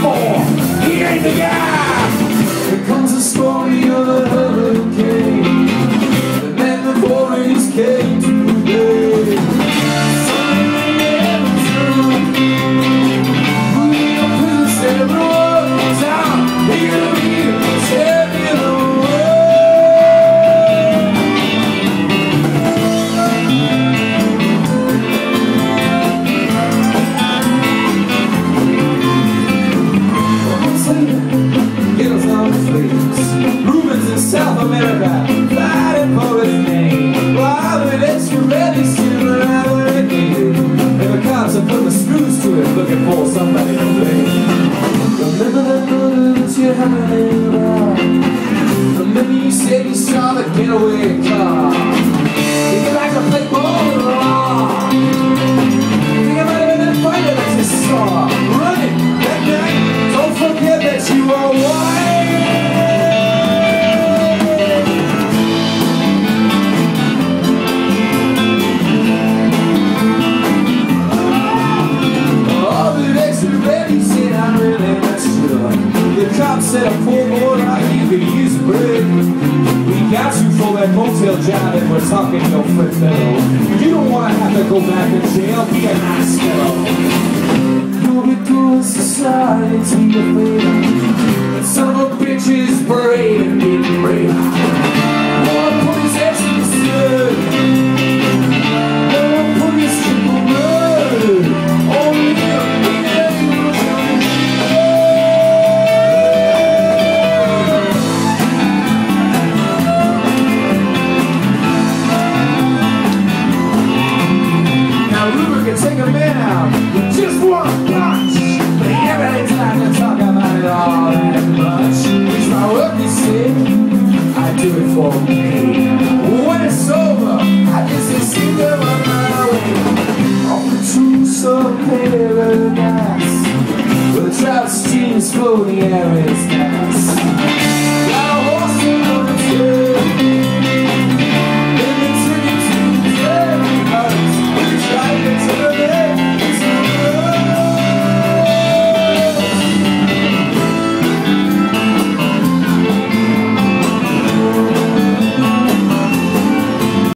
for. He ain't the guy. Here comes the story of a hurricane. And then the boys came Rubens in South America Fighting for his name. While the extra ready sitting around where it needed And the cops are putting the screws to Looking for somebody to blame. Remember that you Remember you said you saw the getaway job and we're talking your foot fellow You don't want to have to go back to jail, be a nice fellow You'll be doing society a favor Some of bitches brave can take a man out with just one punch. But every time I talk about it all that much, it's my work, you see. I do it for me. When it's over, I just seem to on my way. On the truth so paradise, with trout streams floating everywhere.